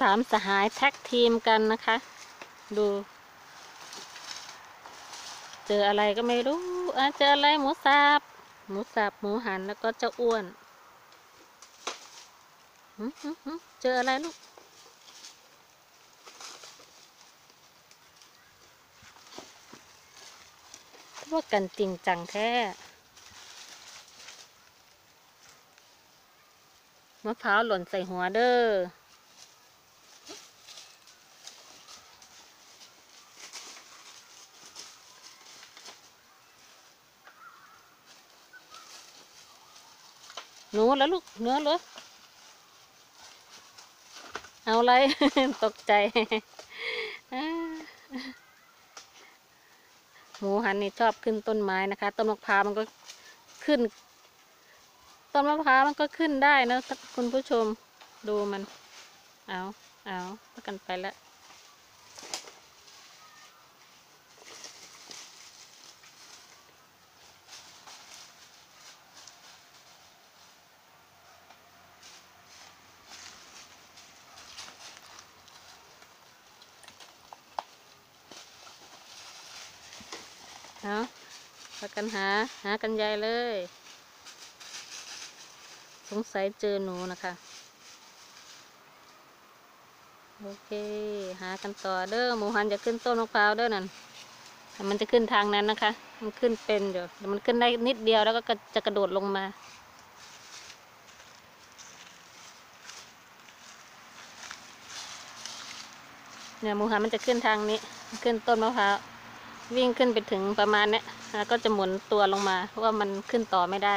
สามสหายแท็กทีมกันนะคะ ดู เจออะไรก็ไม่รู้อะเจออะไรหมูสับหมูสับหมูหันแล้วก็เจ้าอ้วนเจออะไรลูกว่ากันจริงจังแท้มะพร้าวหล่นใส่หัวเด้อ หนูแล้วลูกเนื้อเหรอเอาอะไร ตกใจหมูหันนี่ชอบขึ้นต้นไม้นะคะ ต้นมะพร้าวมันก็ขึ้น ต้นมะพร้าวมันก็ขึ้นได้นะคุณผู้ชมดูมัน เอาเอาแล้วกันไปแล้ว เอาพากันหาหากันใหญ่เลย สงสัยเจอหนูนะคะ โอเค หากันต่อเด้อหมูหันจะขึ้นต้นมะพร้าวเด้อนั่นแต่มันจะขึ้นทางนั้นนะคะ มันขึ้นเป็นเดี๋ยวแต่มันขึ้นได้นิดเดียวแล้วก็จะกระโดดลงมาเนี่ยหมูหันมันจะขึ้นทางนี้ ขึ้นต้นมะพร้าว วิ่งขึ้นไปถึงประมาณเนี้ยแล้วก็จะหมุนตัวลงมาเพราะว่ามันขึ้นต่อไม่ได้